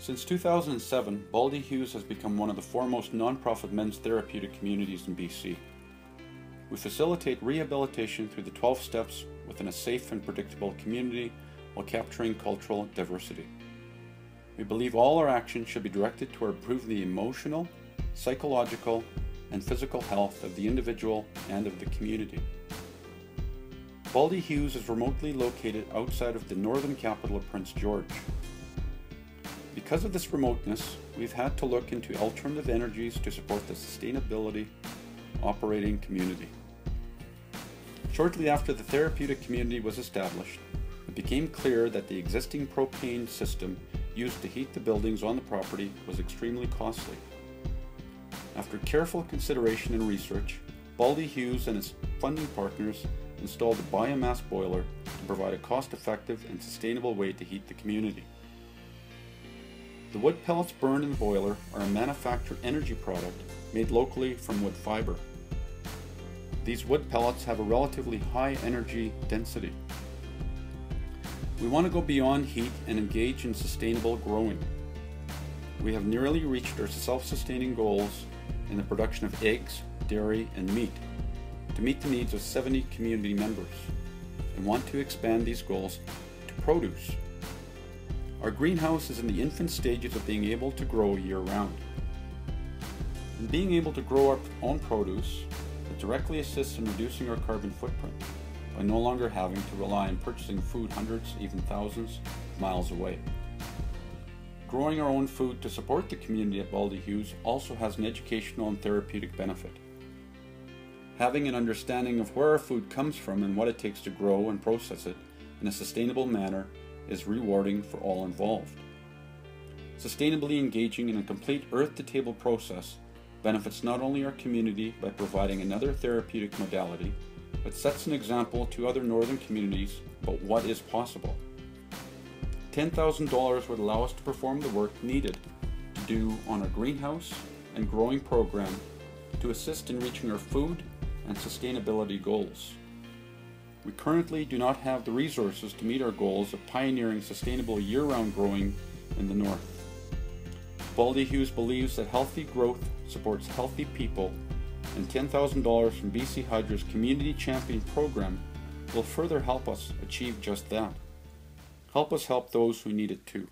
Since 2007, Baldy Hughes has become one of the foremost non-profit men's therapeutic communities in BC. We facilitate rehabilitation through the 12 steps within a safe and predictable community while capturing cultural diversity. We believe all our actions should be directed toward improving the emotional, psychological, and physical health of the individual and of the community. Baldy Hughes is remotely located outside of the northern capital of Prince George. Because of this remoteness, we've had to look into alternative energies to support the sustainability operating community. Shortly after the therapeutic community was established, it became clear that the existing propane system used to heat the buildings on the property was extremely costly. After careful consideration and research, Baldy Hughes and its funding partners installed a biomass boiler to provide a cost-effective and sustainable way to heat the community. The wood pellets burned in the boiler are a manufactured energy product made locally from wood fiber. These wood pellets have a relatively high energy density. We want to go beyond heat and engage in sustainable growing. We have nearly reached our self-sustaining goals in the production of eggs, dairy, and meat to meet the needs of 70 community members and want to expand these goals to produce. Our greenhouse is in the infant stages of being able to grow year round. In being able to grow our own produce, it directly assists in reducing our carbon footprint by no longer having to rely on purchasing food hundreds, even thousands of miles away. Growing our own food to support the community at Baldy Hughes also has an educational and therapeutic benefit. Having an understanding of where our food comes from and what it takes to grow and process it in a sustainable manner is rewarding for all involved. Sustainably engaging in a complete earth to table process benefits not only our community by providing another therapeutic modality, but sets an example to other northern communities about what is possible. $10,000 would allow us to perform the work needed to do on our greenhouse and growing program to assist in reaching our food and sustainability goals. We currently do not have the resources to meet our goals of pioneering sustainable year-round growing in the north. Baldy Hughes believes that healthy growth supports healthy people and $10,000 from BC Hydro's Community Champion program will further help us achieve just that. Help us help those who need it too.